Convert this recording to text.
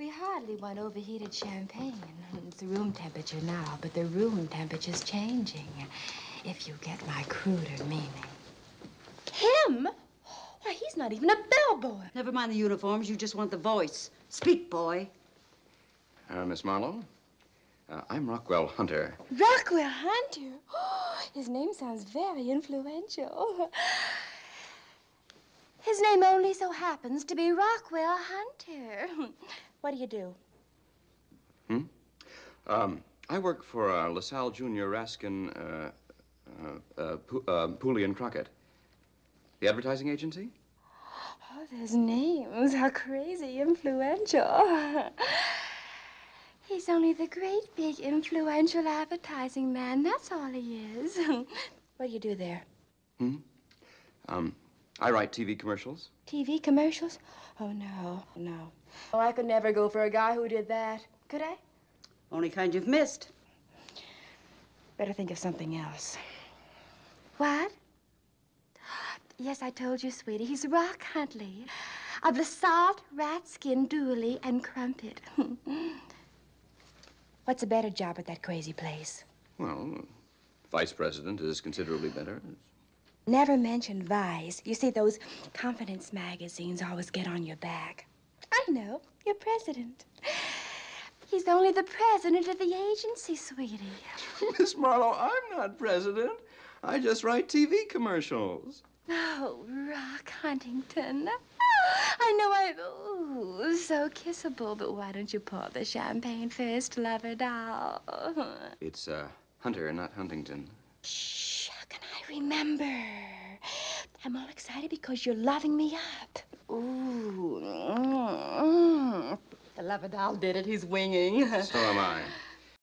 We hardly want overheated champagne. It's room temperature now, but the room temperature's changing. If you get my cruder meaning. Him? Why, he's not even a bellboy. Never mind the uniforms. You just want the voice. Speak, boy. Uh, Miss Marlowe, uh, I'm Rockwell Hunter. Rockwell Hunter? His name sounds very influential. His name only so happens to be Rockwell Hunter. What do you do? Hmm? Um, I work for uh, LaSalle Jr. Raskin, uh, uh, uh, P- uh, Pooley and Crockett. The advertising agency? Oh, those names are crazy influential. He's only the great big influential advertising man. That's all he is. what do you do there? Hmm? Um, I write TV commercials. TV commercials? Oh, no, no. Oh, I could never go for a guy who did that. Could I? Only kind you've missed. Better think of something else. What? Yes, I told you, sweetie. He's Rock Huntley of the Salt, Rat Skin, Dooley, and Crumpet. What's a better job at that crazy place? Well, vice president is considerably better. Never mention Vice. You see, those confidence magazines always get on your back. I know. You're president. He's only the president of the agency, sweetie. Miss Marlowe, I'm not president. I just write TV commercials. Oh, Rock Huntington. I know I'm ooh, so kissable, but why don't you pour the champagne first, lover doll? It's uh, Hunter, not Huntington. Shh, I remember? I'm all excited because you're loving me up. Ooh. mm, mm. The lover doll did it. He's winging. So am I.